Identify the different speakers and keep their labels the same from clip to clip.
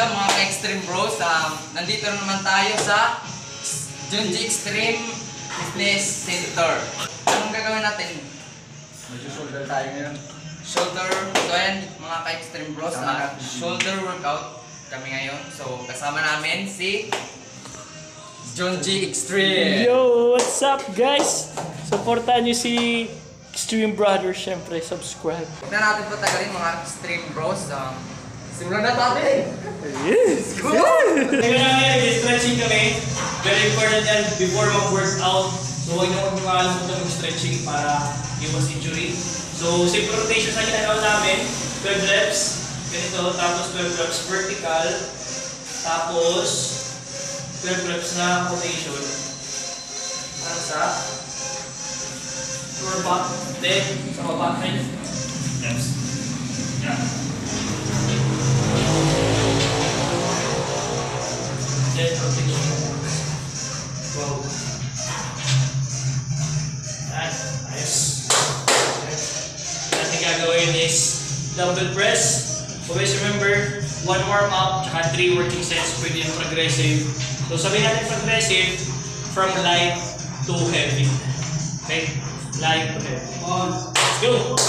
Speaker 1: Extreme Bros. Um, nandito na naman tayo sa Junji Extreme Fitness Center. Anong gagawin natin?
Speaker 2: Mag-shoulder tayo ngayon.
Speaker 1: Shoulder, so ayan mga ka-Extreme Bros.
Speaker 2: Si-
Speaker 1: shoulder workout kami ngayon. So kasama namin si Junji Extreme.
Speaker 3: Yo, what's up guys? Supportan niyo si Extreme Brothers, syempre, subscribe.
Speaker 1: Huwag na natin patagalin mga Extreme Bros. Um, simulan na natin!
Speaker 3: Yes!
Speaker 1: Go!
Speaker 4: Kaya namin, stretching kami. Very important yan before mag-workout. So huwag niyo magkakalimutan mag-stretching para iwas injury. So simple rotation sa ginagawa namin. 12 reps. Ganito. Tapos 12 reps vertical. Tapos 12 reps na rotation. Para sa lower back. Then sa baba. Reps. Yeah. Wow. Yan. Ayos. Natin gagawin is dumbbell press. Always remember, one warm up, tsaka three working sets. Pwede yung progressive. So sabihin natin progressive, from light to heavy. Okay? Light to heavy. On. Let's go!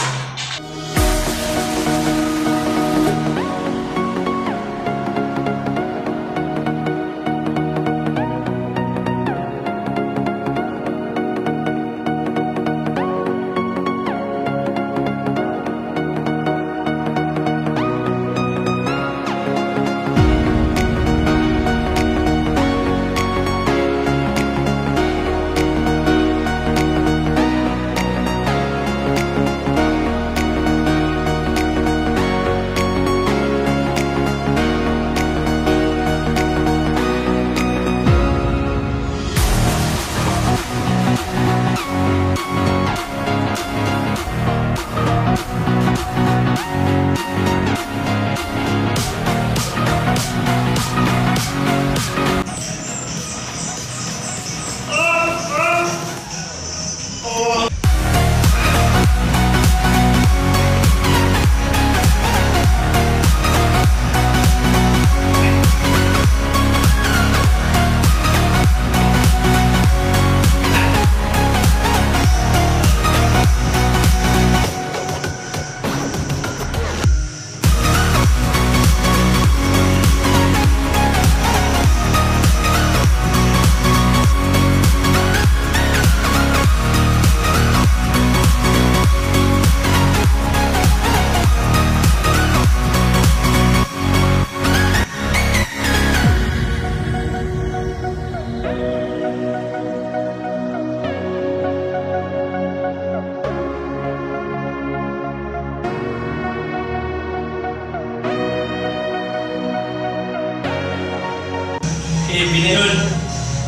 Speaker 4: Okay, binayol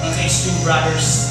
Speaker 4: ng Extreme Brothers.